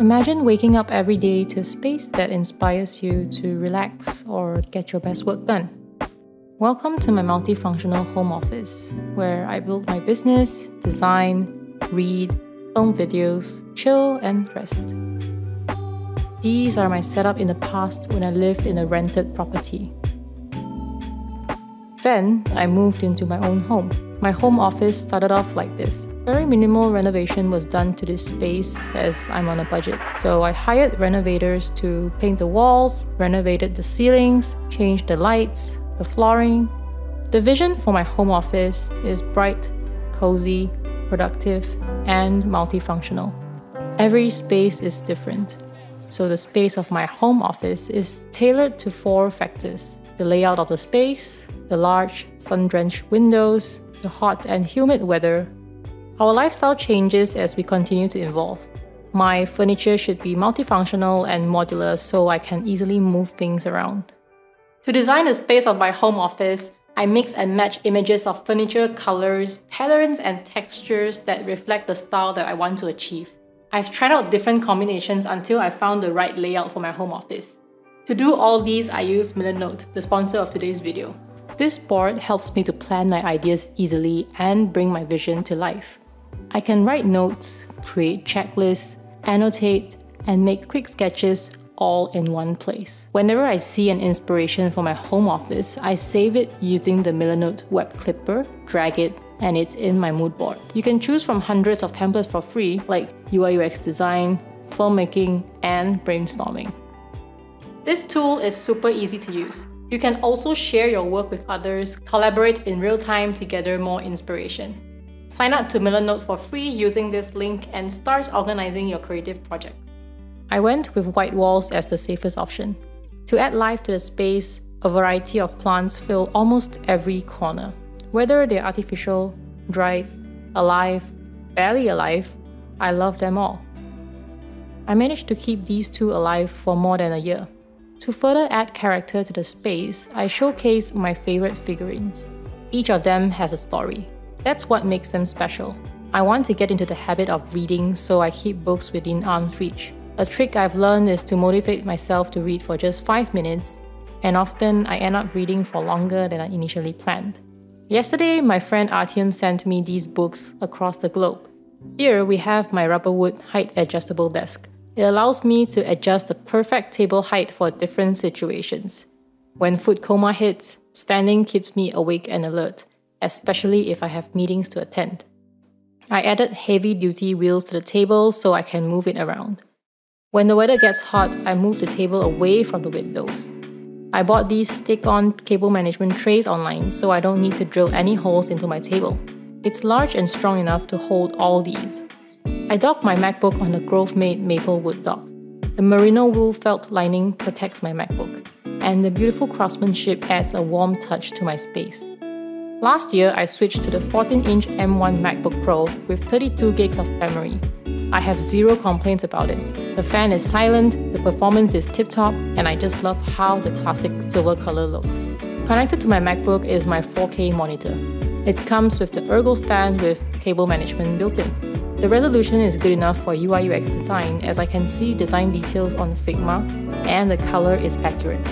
Imagine waking up every day to a space that inspires you to relax or get your best work done. Welcome to my multifunctional home office, where I build my business, design, read, film videos, chill, and rest. These are my setup in the past when I lived in a rented property. Then I moved into my own home. My home office started off like this. Very minimal renovation was done to this space as I'm on a budget. So I hired renovators to paint the walls, renovated the ceilings, changed the lights, the flooring. The vision for my home office is bright, cozy, productive, and multifunctional. Every space is different. So the space of my home office is tailored to four factors the layout of the space, the large, sun drenched windows, the hot and humid weather. Our lifestyle changes as we continue to evolve. My furniture should be multifunctional and modular so I can easily move things around. To design the space of my home office, I mix and match images of furniture colors, patterns, and textures that reflect the style that I want to achieve. I've tried out different combinations until I found the right layout for my home office. To do all these, I use Milanote, the sponsor of today's video. This board helps me to plan my ideas easily and bring my vision to life. I can write notes, create checklists, annotate, and make quick sketches all in one place. Whenever I see an inspiration for my home office, I save it using the Milanote web clipper, drag it, and it's in my mood board. You can choose from hundreds of templates for free, like UI UX design, filmmaking, and brainstorming. This tool is super easy to use. You can also share your work with others, collaborate in real time to gather more inspiration. Sign up to Milanote for free using this link and start organizing your creative projects. I went with white walls as the safest option. To add life to the space, a variety of plants fill almost every corner. Whether they're artificial, dried, alive, barely alive, I love them all. I managed to keep these two alive for more than a year. To further add character to the space, I showcase my favorite figurines. Each of them has a story. That's what makes them special. I want to get into the habit of reading, so I keep books within arm's reach. A trick I've learned is to motivate myself to read for just 5 minutes, and often I end up reading for longer than I initially planned. Yesterday, my friend Artyom sent me these books across the globe. Here we have my rubberwood height adjustable desk. It allows me to adjust the perfect table height for different situations. When food coma hits, standing keeps me awake and alert, especially if I have meetings to attend. I added heavy duty wheels to the table so I can move it around. When the weather gets hot, I move the table away from the windows. I bought these stick-on cable management trays online so I don't need to drill any holes into my table. It's large and strong enough to hold all these. I dock my MacBook on the Grove-made maple wood dock. The merino wool felt lining protects my MacBook, and the beautiful craftsmanship adds a warm touch to my space. Last year, I switched to the 14-inch M1 MacBook Pro with 32 gigs of memory I have zero complaints about it. The fan is silent, the performance is tip-top, and I just love how the classic silver color looks. Connected to my MacBook is my 4K monitor. It comes with the Ergo stand with cable management built in. The resolution is good enough for UI UX design as I can see design details on Figma and the color is accurate.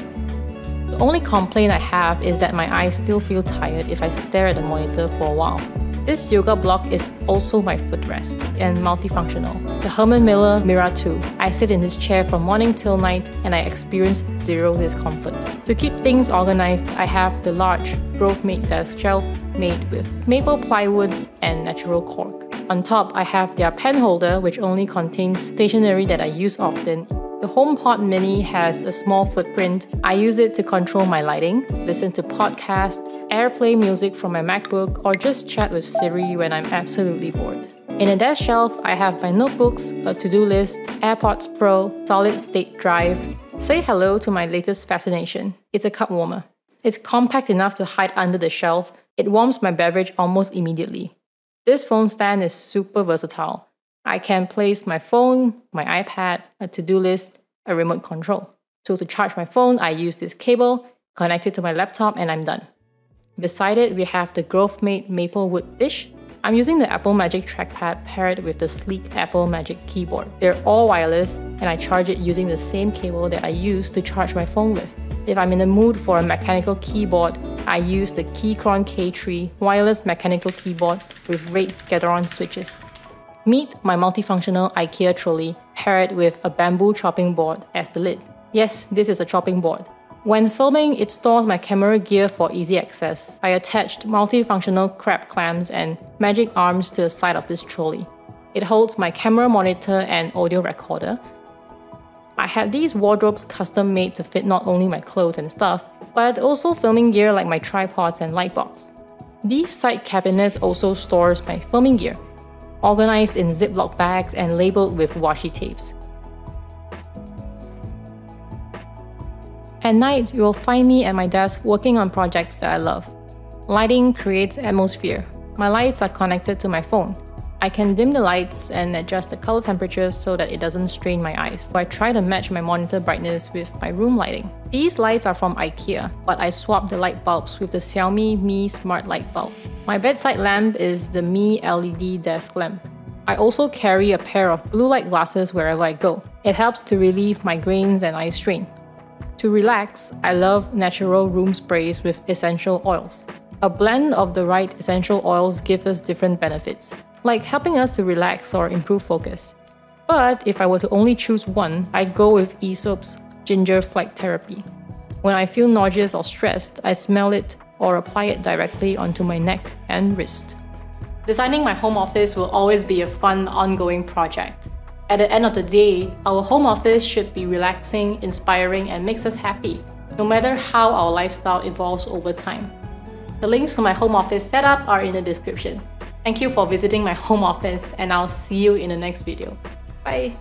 The only complaint I have is that my eyes still feel tired if I stare at the monitor for a while. This yoga block is also my footrest and multifunctional. The Herman Miller Mirra 2. I sit in this chair from morning till night and I experience zero discomfort. To keep things organized, I have the large Grove-made desk shelf made with maple plywood and natural cork. On top, I have their pen holder which only contains stationery that I use often the HomePod Mini has a small footprint. I use it to control my lighting, listen to podcasts, AirPlay music from my MacBook, or just chat with Siri when I'm absolutely bored. In a desk shelf, I have my notebooks, a to-do list, AirPods Pro, solid state drive. Say hello to my latest fascination. It's a cup warmer. It's compact enough to hide under the shelf. It warms my beverage almost immediately. This phone stand is super versatile. I can place my phone, my iPad, a to-do list, a remote control. So to charge my phone, I use this cable, connect it to my laptop, and I'm done. Beside it, we have the Grove-made maple wood dish, I'm using the Apple Magic trackpad paired with the sleek Apple Magic keyboard. They're all wireless and I charge it using the same cable that I use to charge my phone with. If I'm in the mood for a mechanical keyboard, I use the Keychron K3 wireless mechanical keyboard with red Gateron switches. Meet my multifunctional IKEA trolley paired with a bamboo chopping board as the lid. Yes, this is a chopping board. When filming, it stores my camera gear for easy access. I attached multifunctional crab clamps and magic arms to the side of this trolley. It holds my camera monitor and audio recorder. I had these wardrobes custom made to fit not only my clothes and stuff, but also filming gear like my tripods and light lightbox. These side cabinets also stores my filming gear, organized in Ziploc bags and labeled with washi tapes. At night, you will find me at my desk working on projects that I love. Lighting creates atmosphere. My lights are connected to my phone. I can dim the lights and adjust the color temperature so that it doesn't strain my eyes. So I try to match my monitor brightness with my room lighting. These lights are from IKEA, but I swapped the light bulbs with the Xiaomi Mi Smart Light Bulb. My bedside lamp is the Mi LED desk lamp. I also carry a pair of blue light glasses wherever I go. It helps to relieve migraines and eye strain. To relax, I love natural room sprays with essential oils. A blend of the right essential oils gives us different benefits like helping us to relax or improve focus. But if I were to only choose one, I'd go with Aesop's Ginger Flight Therapy. When I feel nauseous or stressed, I smell it or apply it directly onto my neck and wrist. Designing my home office will always be a fun, ongoing project. At the end of the day, our home office should be relaxing, inspiring, and makes us happy, no matter how our lifestyle evolves over time. The links to my home office setup are in the description. Thank you for visiting my home office and I'll see you in the next video. Bye!